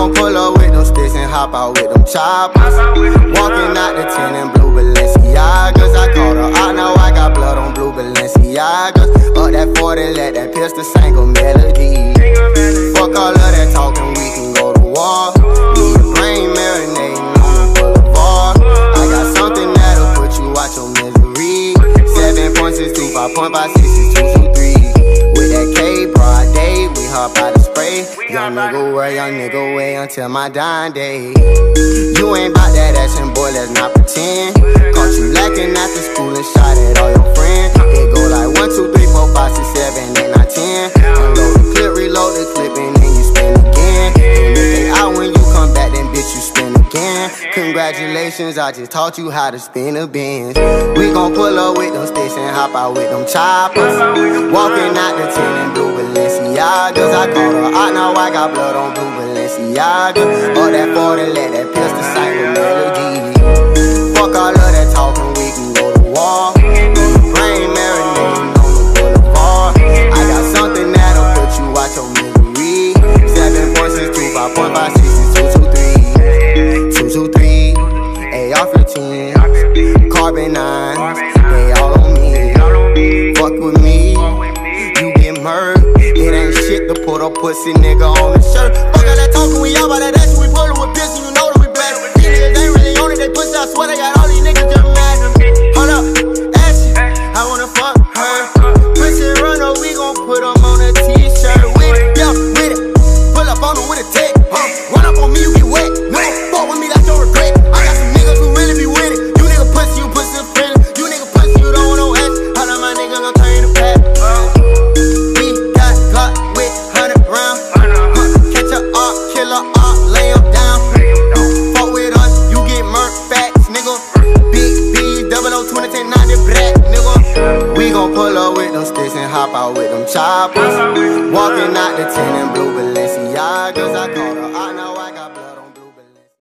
gon' pull up with them sticks and hop out with them choppers. Walking out the 10 in blue Balenciagas. I caught her out, now I got blood on blue Balenciagas. Up that 40, let that pistol sing a melody. Fuck all of that talking, we can go to war. Need your brain marinating on the boulevard. I got something that'll put you out your misery. 7.62, 5.56, 2, broad day, we hop out the spray. Young nigga way, young nigga way until my dying day. You ain't bout that action, boy, let's not pretend. Caught you lacking after school and shot at all your friends. It go like 1, 2, 3, 4, 5, 6, 7, 8, 9, 10. Unload the clip, reload the clip, and then you spin again. And if they out when you come back, then bitch, you spin again. Congratulations, I just taught you how to spin a Benz. We gon' pull up with them sticks and hop out with them choppers. Walking out the 10 got blood on blue Balenciaga. All that 40, let that pistol a melody. Fuck all of that talking, we can go to war. Brain marinating on the boulevard. I got something that'll put you out your misery. 7.62, 5.56, 223. 223, AR-15, carbon 9. Put a pussy nigga on the shirt. Fuck all that talking, we all about that action. We pullin' gon' pull up with them sticks and hop out with them choppers. Walking out the 10